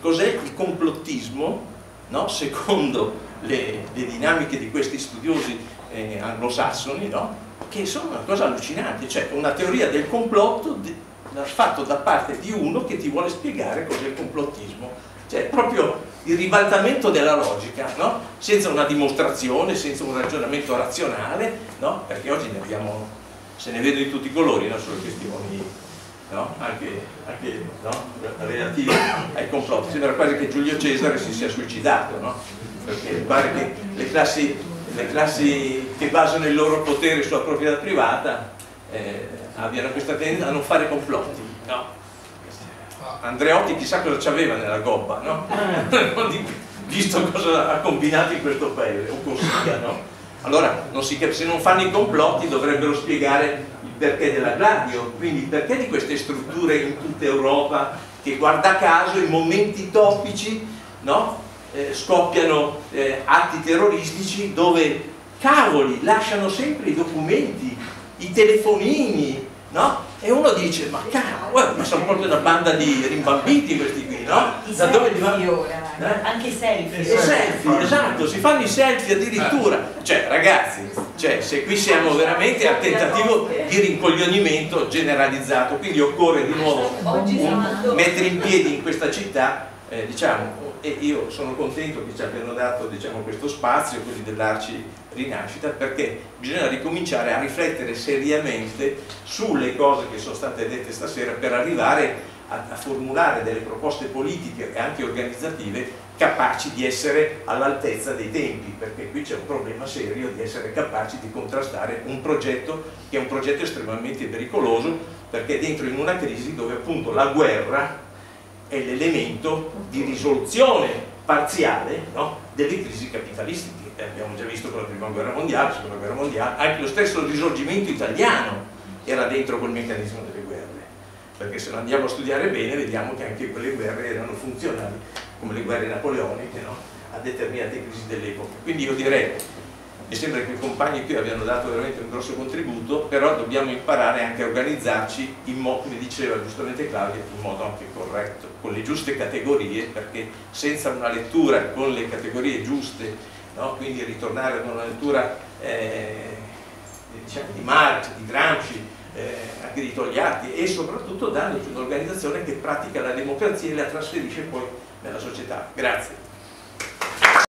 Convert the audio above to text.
cos'è il complottismo, no? secondo le, le, dinamiche di questi studiosi eh, anglosassoni, no? che sono una cosa allucinante, cioè una teoria del complotto di, fatto da parte di uno che ti vuole spiegare cos'è il complottismo, cioè proprio il ribaltamento della logica, no? senza una dimostrazione, senza un ragionamento razionale, no? perché oggi ne abbiamo, se ne vedono di tutti i colori, non solo questioni no? anche, anche relative ai complotti, sembra quasi che Giulio Cesare si sia suicidato, perché pare che le classi, le classi, che basano il loro potere sulla proprietà privata eh, abbiano questa tendenza a non fare complotti. Andreotti chissà cosa c'aveva nella gobba, no? visto cosa ha combinato in questo paese, o consiglia, no? Allora, non si, se non fanno i complotti dovrebbero spiegare il perché della Gladio, quindi il perché di queste strutture in tutta Europa che guarda caso in momenti topici no? eh, scoppiano eh, atti terroristici dove cavoli lasciano sempre i documenti, i telefonini, no? E uno dice, ma cavolo, ma sono proprio una banda di rimbambiti questi qui, no? Da dove li vanno? Eh? Anche i selfie. I selfie, esatto, si fanno i selfie addirittura. Cioè, ragazzi, cioè, se qui siamo veramente al tentativo di rincoglionimento generalizzato, quindi occorre di nuovo mettere in piedi in questa città, eh, diciamo, e io sono contento che ci abbiano dato diciamo, questo spazio così dell'Arci Rinascita perché bisogna ricominciare a riflettere seriamente sulle cose che sono state dette stasera per arrivare a, a formulare delle proposte politiche e anche organizzative capaci di essere all'altezza dei tempi perché qui c'è un problema serio di essere capaci di contrastare un progetto che è un progetto estremamente pericoloso perché è dentro in una crisi dove appunto la guerra è l'elemento di risoluzione parziale no? delle crisi capitalistiche. Eh, abbiamo già visto con la prima guerra mondiale, la seconda guerra mondiale, anche lo stesso risorgimento italiano era dentro quel meccanismo delle. Perché se lo andiamo a studiare bene vediamo che anche quelle guerre erano funzionali, come le guerre napoleoniche, no? a determinate crisi dell'epoca. Quindi io direi mi sembra che i compagni qui abbiano dato veramente un grosso contributo, però dobbiamo imparare anche a organizzarci, modo, come diceva giustamente Claudia, in modo anche corretto, con le giuste categorie, perché senza una lettura con le categorie giuste, no? quindi ritornare ad una lettura eh, diciamo, di Marx, di Gramsci, eh, anche di Togliatti e soprattutto dandoci un'organizzazione che pratica la democrazia e la trasferisce poi nella società. Grazie.